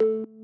you